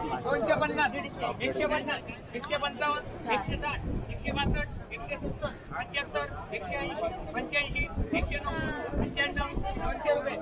दोनशे पन्नास एकशे पन्नास एकशे पंचावन्न एकशे साठ एकशे बासष्ट एकशे सत्तर पंच्याहत्तर एकशे ऐंशी पंच्याऐंशी एकशे नऊ पंच्याण्णव दोनशे रुपये.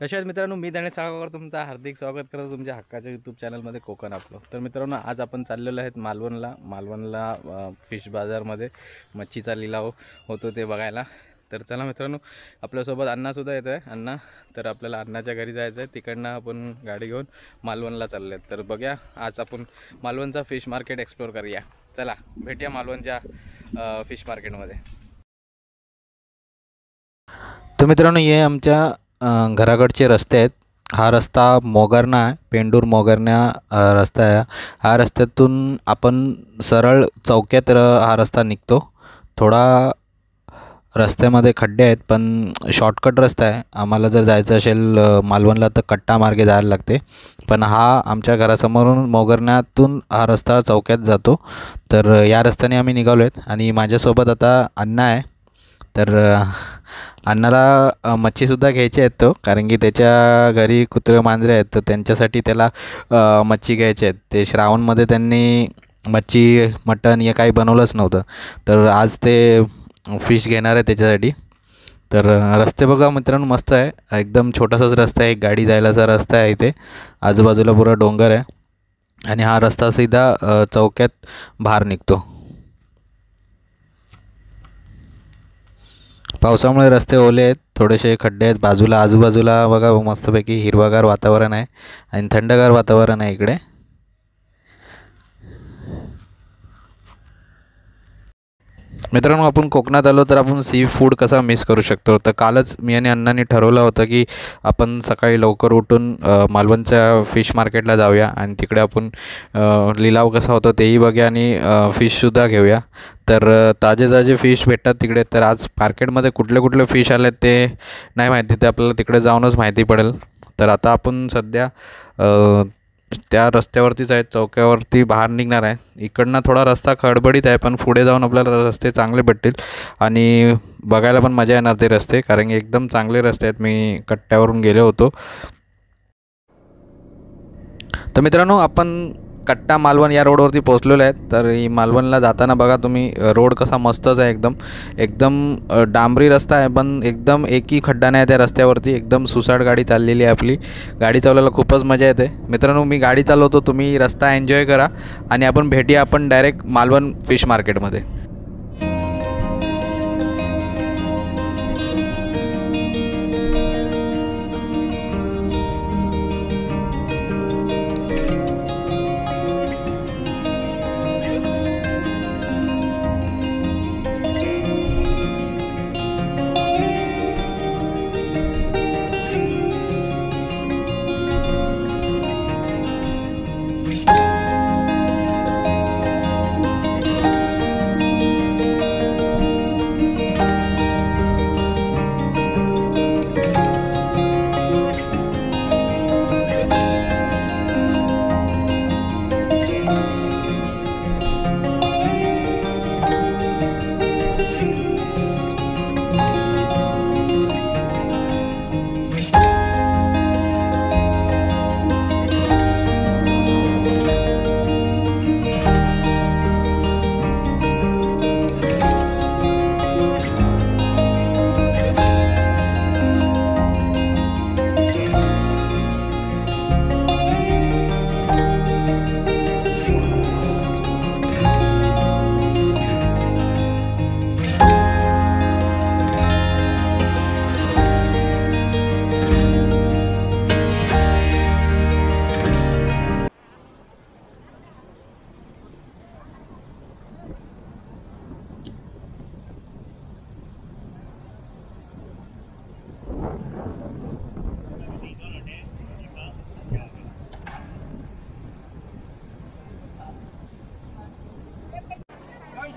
कशा मित्रांनो? मी त्याने सागावर तुमचं हार्दिक स्वागत करतो. तुमच्या हक्काच्या यूट्यूब चॅनलमध्ये कोकण आपलं. तर मित्रांनो आज आपण चाललेलो आहेत मालवणला. मालवणला फिश बाजारमध्ये मच्छीचा लिलाव होतो ते बघायला. तर चला मित्रांनो आपल्यासोबत अण्णासुद्धा येत आहे. अण्णा तर आपल्याला अण्णाच्या घरी जायचं आहे. तिकडनं आपण गाडी घेऊन मालवणला चाललो आहेत तर बघूया आज आपण मालवणचा फिश मार्केट एक्सप्लोअर करूया. चला भेटूया मालवणच्या फिश मार्केटमध्ये. तर मित्रांनो हे आमच्या घराकडचे रस्ते आहेत. हा रस्ता मोगरणा आहे. पेंडूर मोगरण्या रस्ता आहे. हा रस्त्यातून आपण सरळ चौक्यात हा रस्ता निघतो. थोडा रस्त्यामध्ये खड्डे आहेत पण शॉर्टकट रस्ता आहे. आम्हाला जर जायचं असेल मालवणला तर कट्टा मार्गे जायला लागते. पण हा आमच्या घरासमोरून मोगरण्यातून हा रस्ता चौक्यात जातो. तर या रस्त्याने आम्ही निघालो आहेत आणि माझ्यासोबत आता अण्णा आहे. तर अण्णाला मच्छीसुद्धा घ्यायची आहेत तो कारण की त्याच्या घरी कुत्रे मांजरे आहेत तर त्यांच्यासाठी त्याला मच्छी घ्यायची आहेत. ते श्रावणमध्ये त्यांनी मच्छी मटण हे काही बनवलंच नव्हतं. तर आज ते फिश घेणार आहे त्याच्यासाठी. तर रस्ते बघा मित्रांनो मस्त आहे. एकदम छोटासाच रस्ता आहे. एक गाडी जायलाचा रस्ता आहे इथे. आजूबाजूला पुरा डोंगर आहे. आणि हा रस्ता सीधा चौक्यात बाहेर निघतो. पावसामुळे रस्ते ओले आहेत. थोडेसे खड्डे आहेत. बाजूला आजूबाजूला बघा मस्तपैकी हिरवागार वातावरण आहे. आणि थंडगार वातावरण आहे इकडे. मित्रांनो आपण कोकणात आलो तर आपण सी फूड कसा मिस करू शकतो? तर कालच मी आणि अण्णांनी ठरवलं होतं की आपण सकाळी लवकर उठून मालवणच्या फिश मार्केटला जाऊया आणि तिकडे आपण लिलाव कसा होतो तेही बघूया आणि फिशसुद्धा घेऊया. तर ताजे ताजे फिश भेटतात तिकडे. तर आज मार्केटमध्ये कुठले कुठले फिश आले आहेत ते नाही माहिती. ते आपल्याला तिकडे जाऊनच माहिती पडेल. तर आता आपण सध्या त्या रस्त्यावरतीच आहे चौक्यावरती बाहेर निघणार आहे. इकडनं थोडा रस्ता खडबडीत आहे पण पुढे जाऊन आपल्याला रस्ते चांगले भेटतील. आणि बघायला पण मजा येणार ते रस्ते कारण की एकदम चांगले रस्ते आहेत. मी कट्ट्यावरून गेलो होतो. तर मित्रांनो आपण कट्टा मालवण या रोडवरती पोहोचलेलो आहे. तर ही मालवणला जाताना बघा तुम्ही रोड कसा मस्तच आहे एकदम. एकदम डांबरी रस्ता आहे पण एकदम एकही खड्डा नाही आहे त्या रस्त्यावरती. एकदम सुसाट गाडी चाललेली आहे आपली. गाडी चालवायला खूपच मजा येते. मित्रांनो मी गाडी चालवतो तुम्ही रस्ता एन्जॉय करा आणि आपण भेटूया आपण डायरेक्ट मालवण फिश मार्केटमध्ये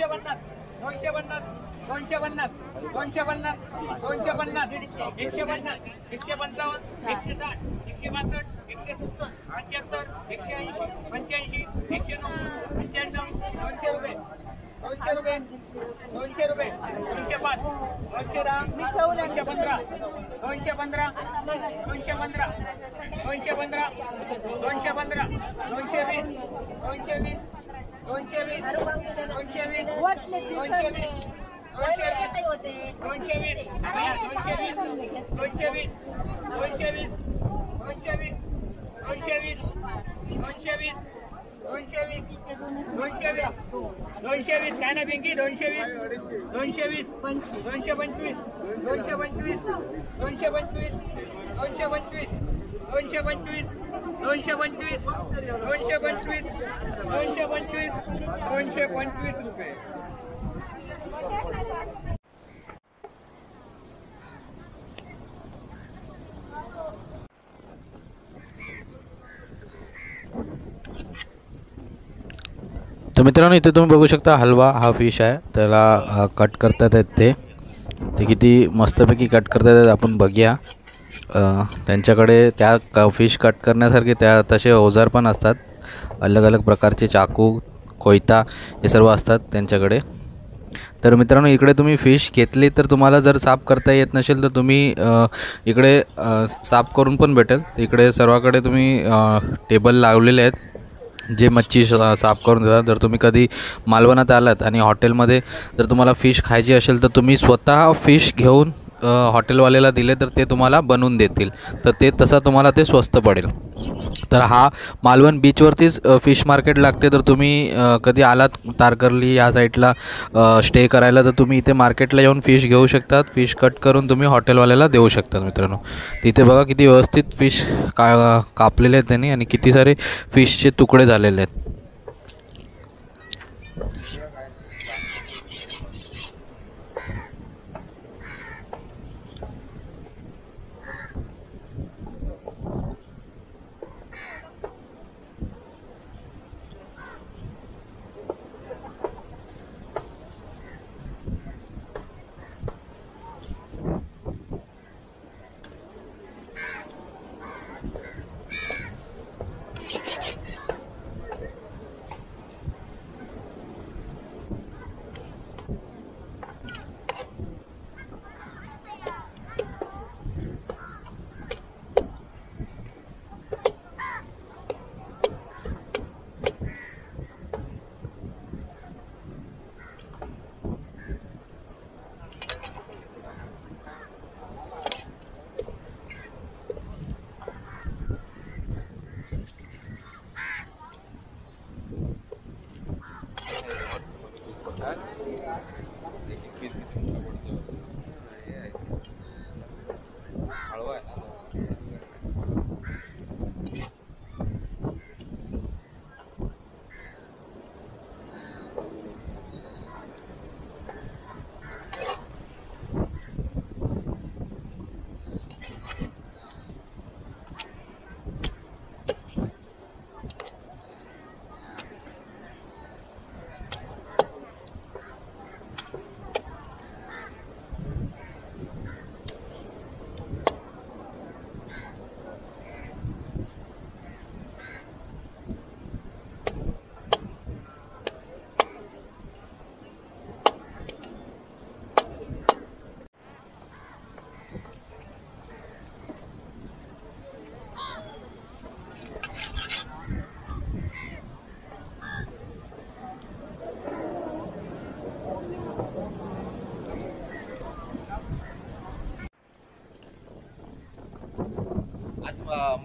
पन्नास दोनशे पन्नास दोनशे पन्नास दोनशे पन्नास दोनशे पन्नास एकशे पन्नास एकशे पंचावन्न एकशे साठ एकशे बासष्ट एकशे सत्तर पंच्याहत्तर एकशे ऐंशी पंच्याऐंशी एकशे नऊ पंच्याण्णव दोनशे रुपये दोनशे रुपये दोनशे रुपये दोनशे पाच दोनशे दहा दोनशे पंधरा दोनशे पंधरा दोनशे पंधरा दोनशे पंधरा दोनशे पंधरा दोनशे वीस दोनशे वीस वाटले होते दोनशे वीस दोनशे वीस दोनशे वीस दोनशे वीस दोनशे वीस दोनशे वीस दोनशे वीस दोनशे वीस दोनशे वीस दोनशे वीस काय ना पिंकी दोनशे वीस दोनशे वीस दोनशे पंचवीस दोनशे पंचवीस दोनशे पंचवीस दोनशे पंचवीस दोनशे पंचवीस दोनशे पंचवीस दोनशे पंचवीस दोनशे पंचवीस दोनशे पंचवीस रुपये. तर मित्रांनो इथे तुम्ही बघू शकता हलवा हा फिश आहे. त्याला कट करतात आहेत ते. किती मस्तपैकी कट करतात आहेत आपण बघूया. त्यांच्याकडे त्या क फिश कट करण्यासारखे त्या तसे अवजार पण असतात. अलग अलग प्रकारचे चाकू कोयता हे सर्व असतात त्यांच्याकडे. तर मित्रांनो इकडे तुम्ही फिश घेतली तर तुम्हाला जर साफ करता येत नसेल तर तुम्ही इकडे साफ करून पण भेटेल. इकडे सर्वाकडे तुम्ही टेबल लावलेले आहेत जे मच्छी साफ करून देतात. जर तुम्ही कधी मालवणात आलात आणि हॉटेलमध्ये जर तुम्हाला फिश खायची असेल तर तुम्ही स्वतः फिश घेऊन हॉटेलवाल्याला दिले तर ते तुम्हाला बनवून देतील. तर ते तसा तुम्हाला ते स्वस्त पडेल. तर हा मालवण बीचवरतीच फिश मार्केट लागते तर तुम्ही कधी आलात तारकर्ली या साईडला स्टे करायला तर तुम्ही इथे मार्केटला येऊन फिश घेऊ शकतात. फिश कट करून तुम्ही हॉटेलवाल्याला देऊ शकतात मित्रांनो. तिथे बघा किती व्यवस्थित फिश का कापलेले आहेत त्यांनी आणि किती सारे फिशचे तुकडे झालेले आहेत. that. They can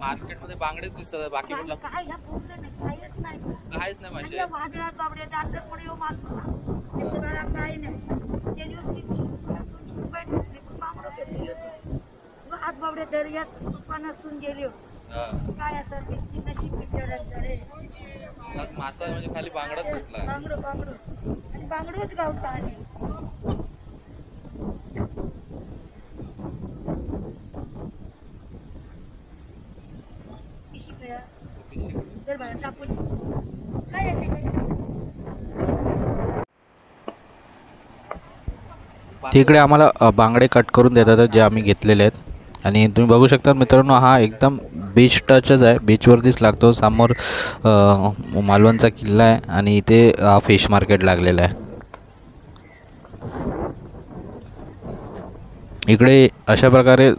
मार्केटमध्ये बांगडेच दिसतात बाकी कुठला? काय ह्या पूर्ण नाही काहीच नाही. काहीच नाही आणि या वादळात बाबडे दांडर पुढे येऊ मासू त्याच्या वेळा काही नाही. ते दिवस तीनशे दोनशे रुपये पण बांगडं होते बाबडे दर्यात असून गेले काय असं त्यांची नशीब बिचारांचं रे. मासा म्हणजे खाली बांगडाच दिसला बांगडं बांगडं. आणि बांगडंच गावता आणि. जर काय तिकडे आम्हाला बांगडे कट करून देतात जे आम्ही घेतलेले आहेत. आणि तुम्ही बघू शकता मित्रांनो हा एकदम बीच टचच आहे. बीचवरतीच लागतो. समोर मालवणचा किल्ला आहे आणि इथे हा फिश मार्केट लागलेला आहे. इकडे अशा प्रकारे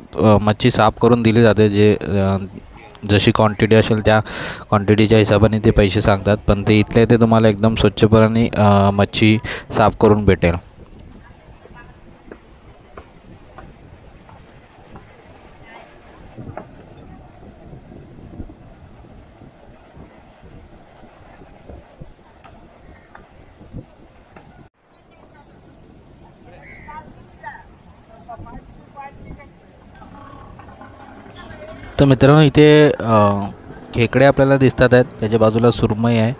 मच्छी साफ करून दिली जाते जे जशी क्वांटिटी असेल त्या क्वांटिटीच्या हिशोबाने ते पैसे सांगतात. पण ते इथल्या इथे तुम्हाला एकदम स्वच्छपणाने मच्छी साफ करून भेटेल. तर मित्रांनो इथे खेकडे आपल्याला दिसतात आहेत. त्याच्या बाजूला सुरमई आहे.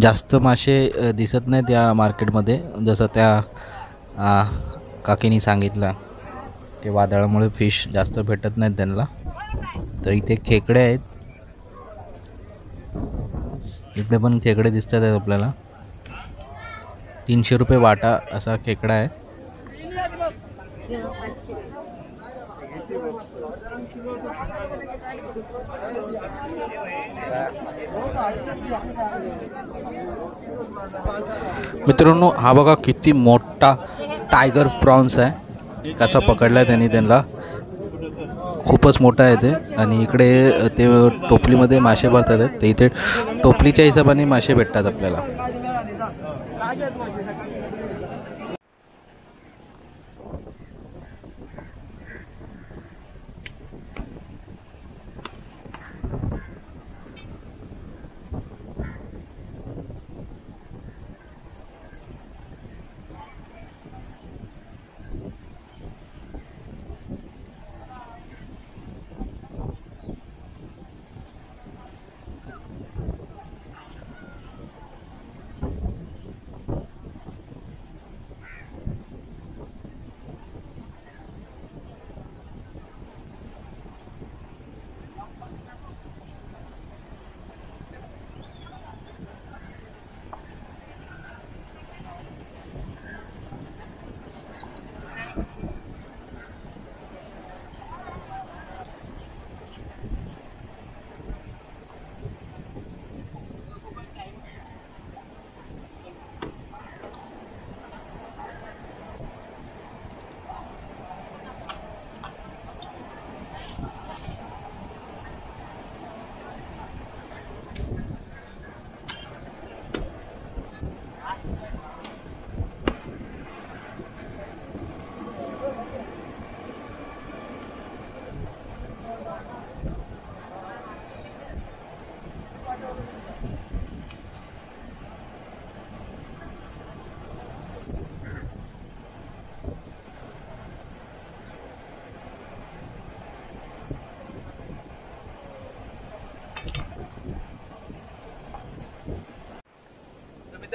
जास्त मासे दिसत नाहीत या मार्केटमध्ये. जसं त्या काकीनी सांगितलं की वादळामुळे फिश जास्त भेटत नाहीत त्यांना. तर इथे खेकडे आहेत. इकडे पण खेकडे दिसतात आहेत आपल्याला. तीनशे रुपये वाटा असा खेकडा आहे. मित्रांनो हा बघा किती मोठा टायगर प्रॉन्स आहे. कसा पकडला आहे त्यांनी त्यांना. खूपच मोठा आहे ते. आणि इकडे ते टोपलीमध्ये मासे भरतात. ते इथे टोपलीच्या हिशोबाने मासे भेटतात आपल्याला.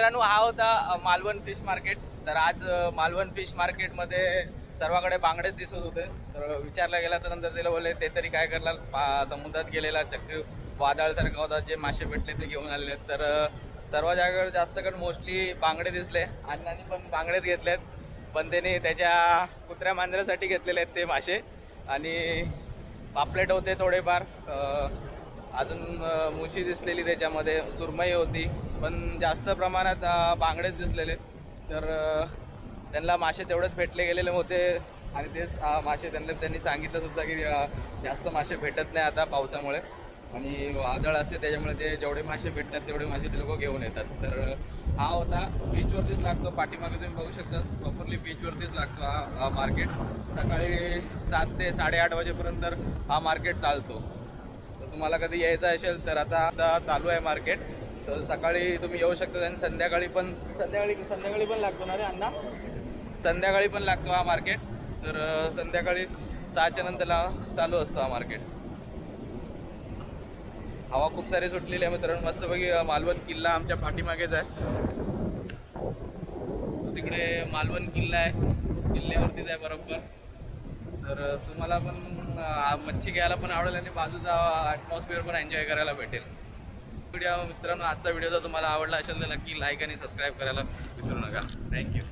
मित्रांनो हा होता मालवण फिश मार्केट. तर आज मालवण फिश मार्केटमध्ये सर्वाकडे बांगडेच दिसत होते. तर विचारला गेला तर नंतर त्याला बोलले ते तरी काय करणार? समुद्रात गेलेला चक्री वादळसारखा होता जे मासे भेटले ते घेऊन आलेले तर सर्व जागेवर जास्त करून मोस्टली बांगडे दिसले. अण्णांनी पण बांगडेच घेतलेत. पण त्याने त्याच्या कुत्र्या मांजऱ्यासाठी घेतलेले आहेत ते मासे. आणि पापलेट होते थोडेफार. अजून मुशी दिसलेली त्याच्यामध्ये. सुरमई होती. पण जास्त प्रमाणात बांगडेच दिसलेले. तर त्यांना मासे तेवढेच भेटले गेलेले होते. आणि तेच मासे त्यांना त्यांनी सांगितलं सुद्धा की जास्त मासे भेटत नाही आता पावसामुळे. आणि वादळ असते त्याच्यामुळे ते जेवढे मासे भेटतात तेवढे मासे ते लोक घेऊन येतात. तर हा होता. बीचवरतीच लागतो. पाठीमागे तुम्ही बघू शकता. प्रॉपरली बीचवरतीच लागतो हा हा मार्केट सकाळी सात ते साडेआठ वाजेपर्यंत हा मार्केट चालतो. तर तुम्हाला कधी यायचं असेल तर आता आता चालू आहे मार्केट तर सकाळी तुम्ही येऊ शकता आणि संध्याकाळी पण संध्याकाळी संध्याकाळी पण लागतो ना रे अण्णा? संध्याकाळी पण लागतो हा मार्केट तर संध्याकाळी सहाच्या नंतरला चालू असतो हा मार्केट हवा खूप सारी सुटलेली आहे मित्रांनो. मस्तपैकी मालवण किल्ला आमच्या पाठीमागेच आहे. तिकडे मालवण किल्ला आहे. किल्ल्यावरतीच आहे बरोबर. तर तुम्हाला पण मच्छी घ्यायला पण आवडेल आणि बाजूचा ॲटमॉस्फिअर पण एन्जॉय करायला भेटेल. व्हिडिओ मित्रांनो आजचा व्हिडिओ जर तुम्हाला आवडला असेल तर नक्की लाईक आणि सबस्क्राईब करायला विसरू नका. थँक्यू